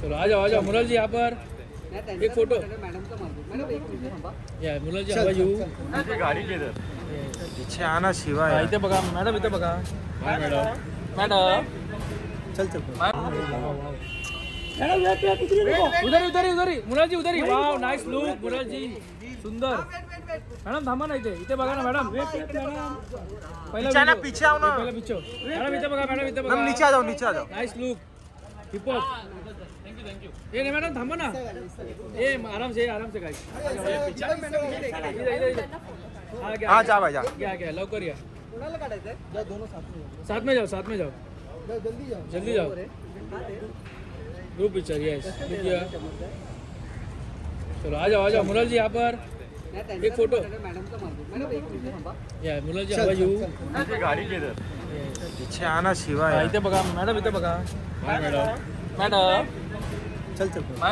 चलो आ जाओ आ जाओ मुरल जी यहाँ पर। एक फ़ोटो या मुरल जी हवा येऊ पीछे आना शिवा हा, इथे बघा मॅडम इथे बघा मॅडम। मॅडम। चल चल उधर उधर उधर मुरल जी उधर वाव नाईस लुक मुरल जी। सुंदर। मॅडम थांबा ना इथे इथे बघा ना मॅडम। पहिला पीछे. पीछे आओ ना. पहिला पिक्चर मॅडम इथे बघा मॅडम इथे हम बघा नीचे आ जाओ नीचे आ जाओ। Nice look hip hop thank you thank you ये नाही मॅडम थांबा ना ए आराम से आराम से काय हाँ जा भाई जा क्या क्या लवकर या साथ में जाओ साथ में जाओ जल्दी जाओ ग्रुप पिक्चर यस चलो आ जाओ आ जाओ मुरल जी यहाँ पर एक फ़ोटो या मुरल जी हवा येऊ पीछे आना शिवा मैडम इथे बघा मैडम इथे बघा मॅडम। मॅडम। चल चल